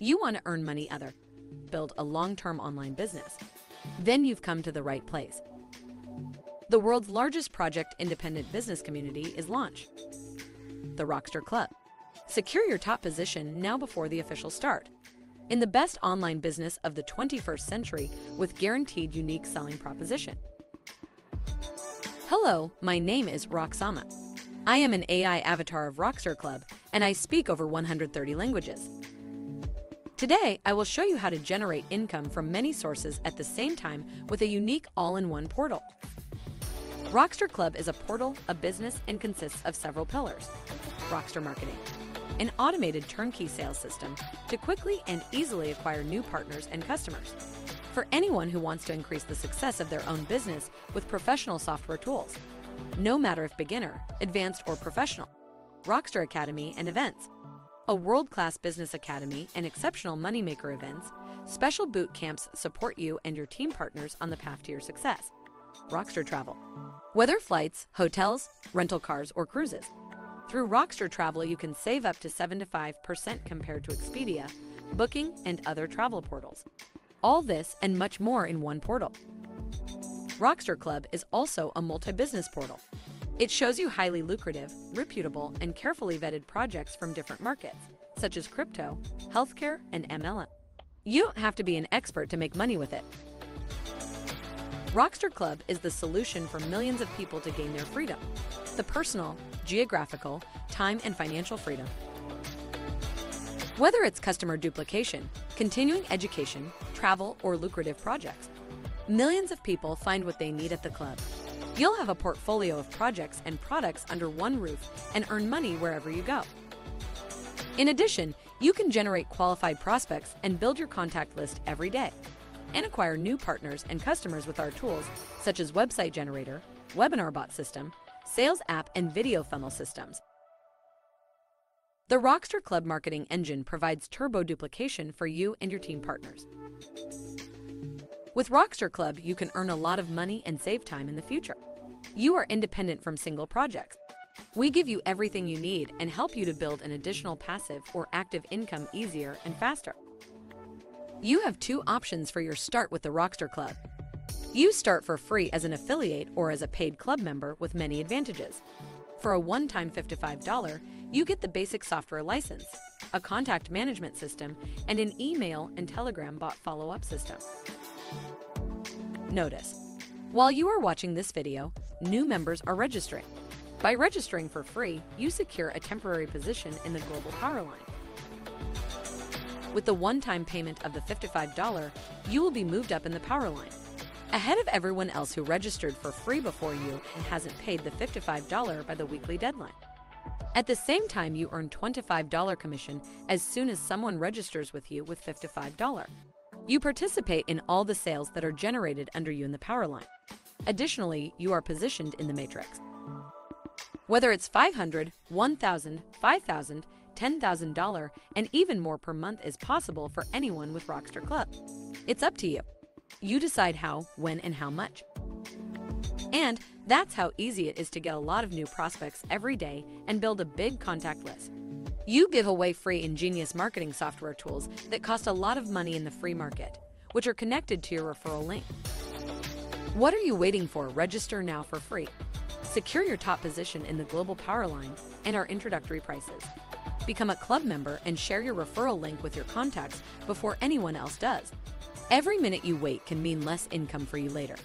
You want to earn money other, build a long-term online business. Then you've come to the right place. The world's largest project independent business community is Launch, the Roxxtter Club. Secure your top position now before the official start. In the best online business of the 21st century with guaranteed unique selling proposition. Hello, my name is Roxama. I am an AI avatar of Roxxtter Club and I speak over 130 languages. Today, I will show you how to generate income from many sources at the same time with a unique all-in-one portal. Roxxtter Club is a portal, a business, and consists of several pillars. Roxxtter Marketing, an automated turnkey sales system to quickly and easily acquire new partners and customers. For anyone who wants to increase the success of their own business with professional software tools, no matter if beginner, advanced, or professional. Roxxtter Academy and events, a world-class business academy and exceptional moneymaker events, special boot camps support you and your team partners on the path to your success. Roxxtter Travel. Whether flights, hotels, rental cars, or cruises, through Roxxtter Travel you can save up to 75% compared to Expedia, Booking, and other travel portals. All this and much more in one portal. Roxxtter Club is also a multi-business portal. It shows you highly lucrative, reputable, and carefully vetted projects from different markets, such as crypto, healthcare, and MLM. You don't have to be an expert to make money with it. Roxxtter Club is the solution for millions of people to gain their freedom the personal, geographical, time, and financial freedom. Whether it's customer duplication, continuing education, travel, or lucrative projects, millions of people find what they need at the club. You'll have a portfolio of projects and products under one roof and earn money wherever you go. In addition, you can generate qualified prospects and build your contact list every day and acquire new partners and customers with our tools such as Website Generator, Webinar Bot System, Sales App, and Video Funnel Systems. The Roxxtter Club Marketing Engine provides turbo duplication for you and your team partners. With Roxxtter Club, you can earn a lot of money and save time in the future. You are independent from single projects. We give you everything you need and help you to build an additional passive or active income easier and faster. You have two options for your start with the Roxxtter Club. You start for free as an affiliate or as a paid club member with many advantages. For a one-time $55, you get the basic software license, a contact management system, and an email and telegram bot follow-up system. Notice, while you are watching this video, new members are registering. By registering for free, you secure a temporary position in the global power line. With the one-time payment of the $55, you will be moved up in the power line, ahead of everyone else who registered for free before you and hasn't paid the $55 by the weekly deadline. At the same time, you earn $25 commission as soon as someone registers with you with $55. You participate in all the sales that are generated under you in the power line. Additionally, you are positioned in the matrix. Whether it's 500, 1000, 5000, $10,000, and even more per month is possible for anyone with Roxxtter Club. It's up to you. You decide how, when, and how much. And that's how easy it is to get a lot of new prospects every day and build a big contact list. You give away free ingenious marketing software tools that cost a lot of money in the free market, which are connected to your referral link. What are you waiting for? Register now for free. Secure your top position in the global power line and our introductory prices. Become a club member and share your referral link with your contacts before anyone else does. Every minute you wait can mean less income for you later.